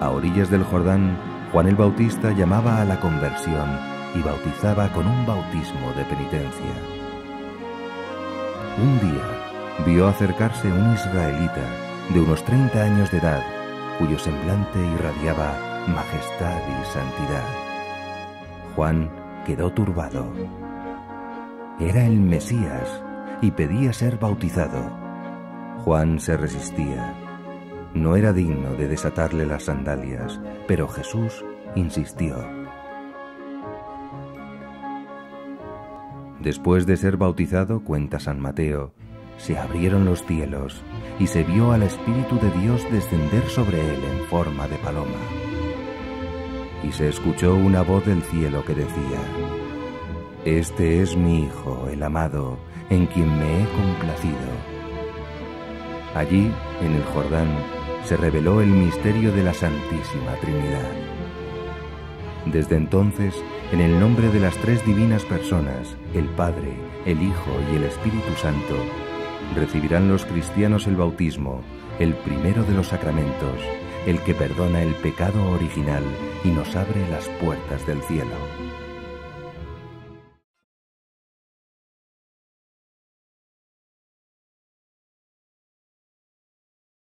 A orillas del Jordán, Juan el Bautista llamaba a la conversión y bautizaba con un bautismo de penitencia. Un día vio acercarse un israelita de unos 30 años de edad, cuyo semblante irradiaba majestad y santidad. Juan quedó turbado. Era el Mesías y pedía ser bautizado. Juan se resistía. No era digno de desatarle las sandalias, pero Jesús insistió. Después de ser bautizado, cuenta San Mateo, se abrieron los cielos y se vio al Espíritu de Dios descender sobre él en forma de paloma. Y se escuchó una voz del cielo que decía, Este es mi Hijo, el amado, en quien me he complacido. Allí, en el Jordán, se reveló el misterio de la Santísima Trinidad. Desde entonces, en el nombre de las tres divinas personas, el Padre, el Hijo y el Espíritu Santo, recibirán los cristianos el bautismo, el primero de los sacramentos, el que perdona el pecado original y nos abre las puertas del cielo.